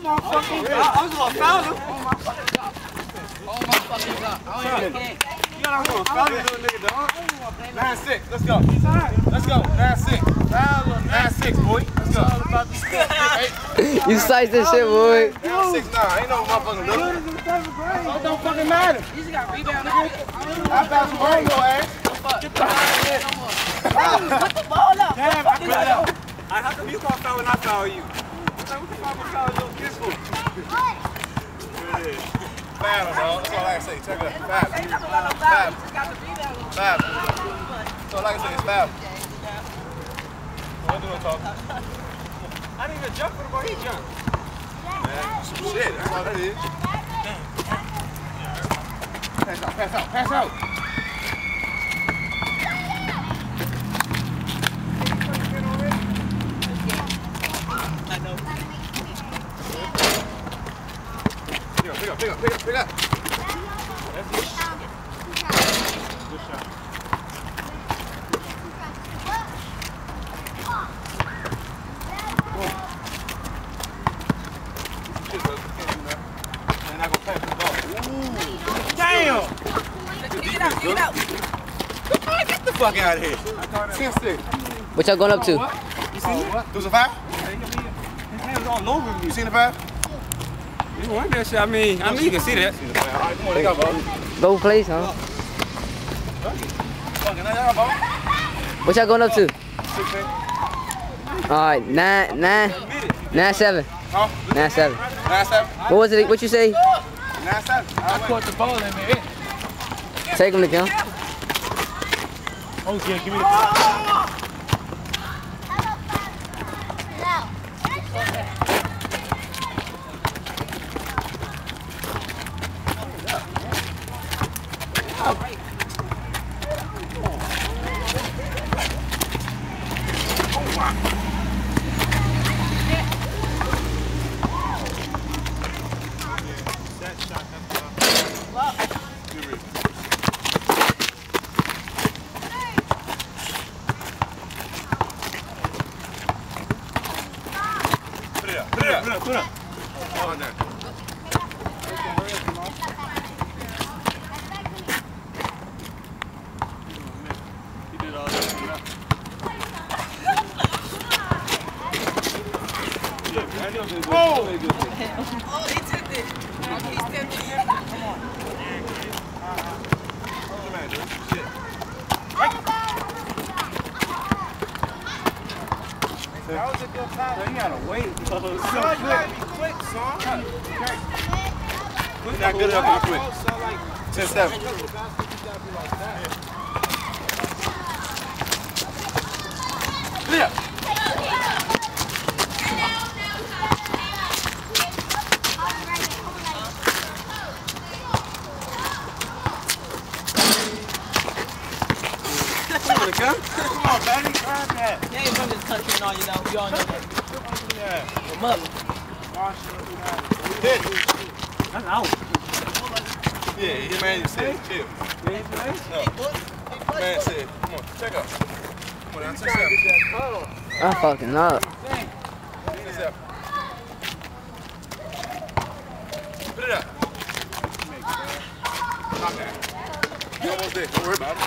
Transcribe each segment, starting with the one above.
motherfucking God. I was gonna foul him. Oh my fucking god. I don't even care. You got I'm gonna foul this little nigga, dog. Nine six. Let's go. Let's go. Nine six. Nine six, boy. Let's go. You sliced this shit, boy. Nine six. Nah, ain't no motherfucking Good little. as in the seventh grade. It don't fucking matter. You just got rebound nigga. I found some home your ass. Put the ball up. Damn, I cut it out. I, how come you call foul when I foul you? Like? Battle, dog. That's all I can say. Check it out. Battle. No. Battle. That's all I can say is battle. What doing talking? I didn't even jump for the ball. He jumped. Man, shit. That's all that is. Pass out, pass out, pass out. They're not gonna pass the ball. Damn! Get out. Get out. Get the fuck out of here. Ten six. What y'all going up to? You see that? There's a five? His hands all over me. You seen the five? You want that shit? I mean, I mean, you can see that. All right, come on, they got. Go place, huh? Fucking, they got ball. What y'all going up to? Sixteen. All right, nine, nine, nine, seven, Huh? nine, seven. Nine seven. What was it? What you say? Nine seven. I caught the ball in there. Take him to count. Oh, yeah, give me the ball. Put it up, put it up, put it up, put it up. On there. He did all that. Oh! Oh, he took it. He stepped in. That was a good time. You gotta wait. So you gotta be quick. Not good enough to be quick. Ten seven. Clear. Come on, come. Come on, Patty. Grab that. They ain't from this country and all, you know. We all know that. Yeah. The mother. Hit. That's out. Yeah, your man said, chill. No. Man said, come on, check up. Come on, check up. I'm fucking up. Check up. Put it up. Stop that. You almost there. Don't worry about it.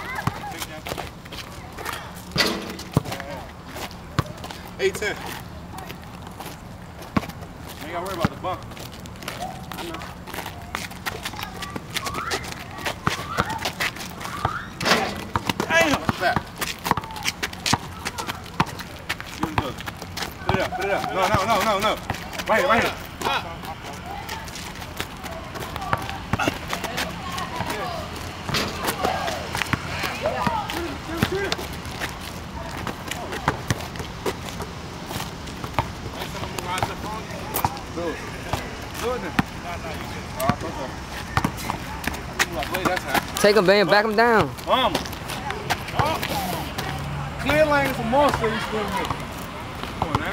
Eight ten. Gotta worry about the bump. Damn! Back. Good, good. Put it up, put it up. No, no, no, no, no. Right here, right here. Do it. Do it then. Oh, I thought so. You like, wait, that's how. Take him, man. Back him down. Um. Clear lane for Monster, you still with. Come on now.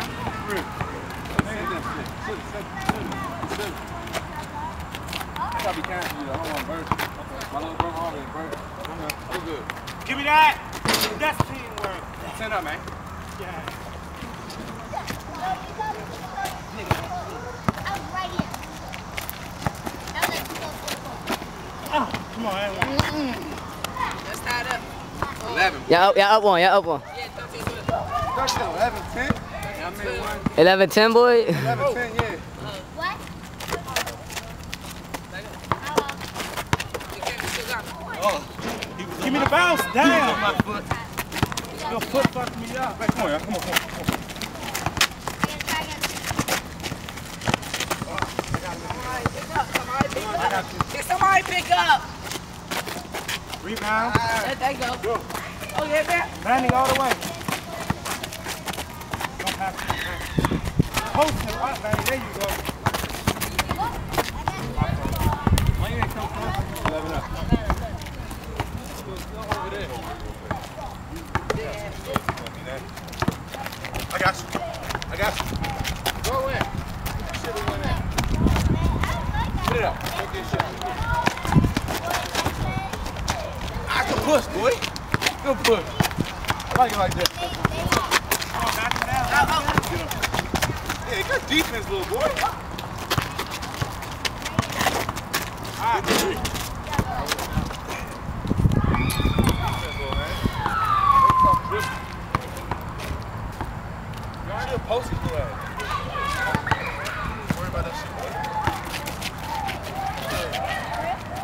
I gotta be careful with you, though. I don't want to burn. Okay. My little brother already burnt. Okay. I'm good. Give me that. That's teamwork. Stand up, man. Yeah. Come on, I ain't one. Let's tie it up. 11. Yeah, up, yeah, up one, yeah, up one. Yeah, 13 to it. Touchdown, 11, 10. I made one. 11 10, boy. 11, 10, yeah. What? You can't, you still got it. Oh. Give me the bounce. Damn. My foot. Your foot fucked me up. Hey, come on, y'all. Come on, come on. Come on. Somebody pick up. Somebody pick up. Can somebody pick up? Rebound. Let that go. Go. Oh, yeah, man. Landing all the way. Don't pass it. Post it up, man. There you go. Why you come first? 11 up. I got you. I got you. Go in. Shit it. Put it up. Take this shit. Can push, boy. Good push. I like it like that. Yeah, good defense, little boy. All right. Still posted for that. Worry about that shit, boy.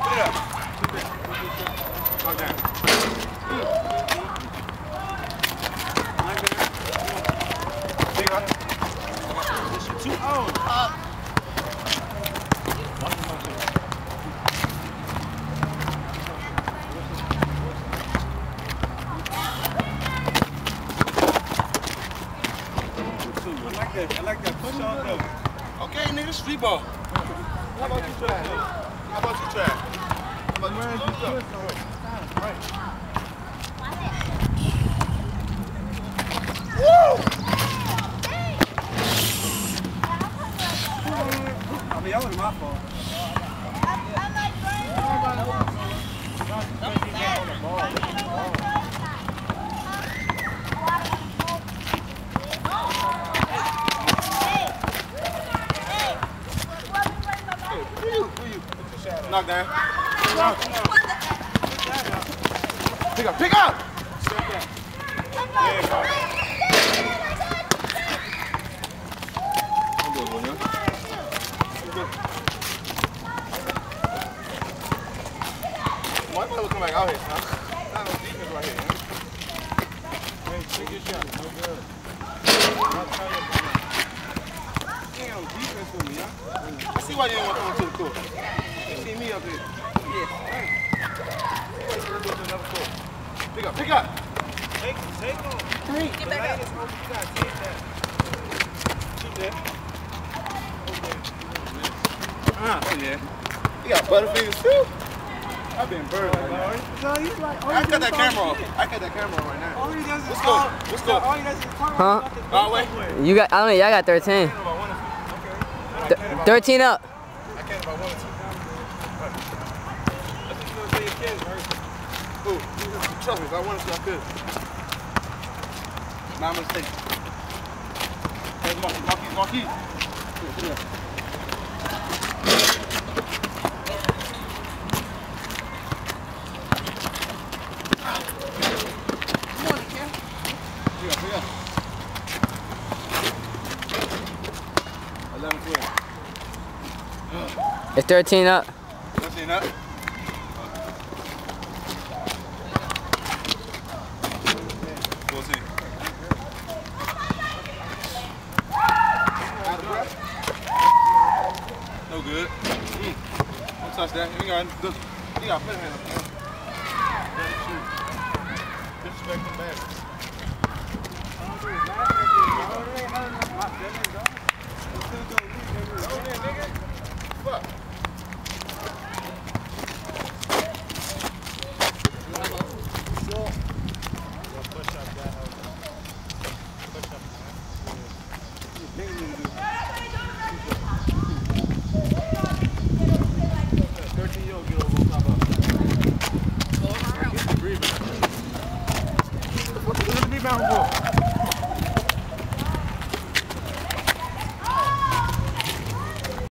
Put it up. Go down. Big up. This shit too old. I like that. I like that push off though. Okay, nigga, street ball. How about you try? How about you try? How about you try? What's up? Right. I mean, that was my fault. Knock down. Pick up, pick up! Huh? I see why you didn't want to come to the court. You see me up here. Yeah. Pick up, pick up. On. Get back up. Ah, oh yeah. You got butterfingers too? I've been burned right now. So I does that camera. I got that camera right now. All Let's go. Let's go. Huh? Oh, wait. You got, I don't got 13. If I wanted to. Th- 13 up. I. That's what you gonna say your kids, right? Ooh, trust me, if I wanted to, I could. My mistake. Hey, Marquis, Marquis, Marquis. Come here. Come. Here, here. 11, 12. It's 13 up. Let's see that. Fourteen. Out of breath? No good. Mm. Don't touch that. You got to